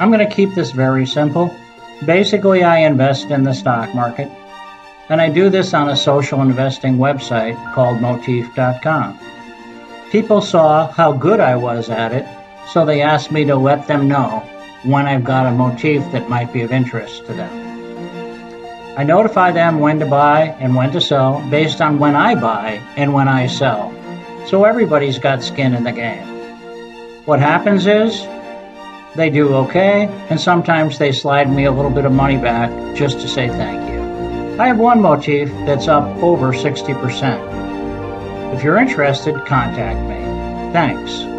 I'm going to keep this very simple. Basically, I invest in the stock market, and I do this on a social investing website called Motif.com. People saw how good I was at it, so they asked me to let them know when I've got a motif that might be of interest to them. I notify them when to buy and when to sell based on when I buy and when I sell. So everybody's got skin in the game. What happens is they do okay, and sometimes they slide me a little bit of money back just to say thank you. I have one motif that's up over 60%. If you're interested, contact me. Thanks.